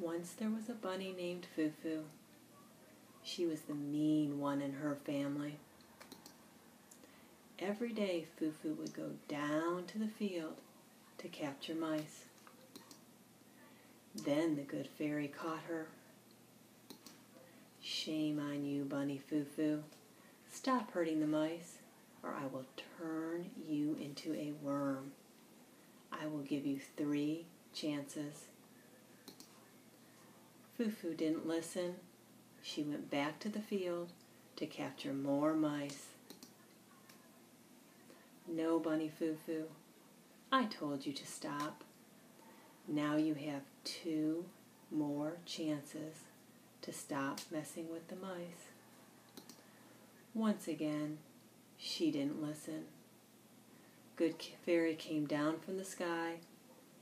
Once there was a bunny named Foo Foo. She was the mean one in her family. Every day Foo Foo would go down to the field to capture mice. Then the good fairy caught her. Shame on you, Bunny Foo Foo. Stop hurting the mice, or I will turn you into a worm. I will give you three chances. Foo Foo didn't listen. She went back to the field to capture more mice. No, Bunny Foo Foo. I told you to stop. Now you have two more chances to stop messing with the mice. Once again, she didn't listen. Good Fairy came down from the sky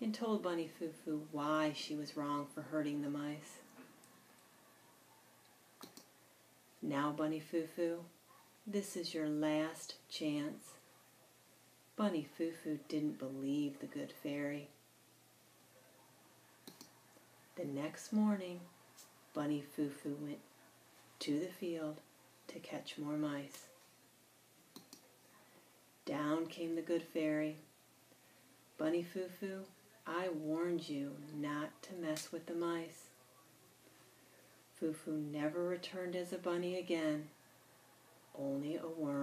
and told Bunny Foo Foo why she was wrong for hurting the mice. Now, Bunny Foo Foo, this is your last chance. Bunny Foo Foo didn't believe the good fairy. The next morning, Bunny Foo Foo went to the field to catch more mice. Down came the good fairy. Bunny Foo Foo, I warned you not to mess with the mice. Foo Foo never returned as a bunny again, only a worm.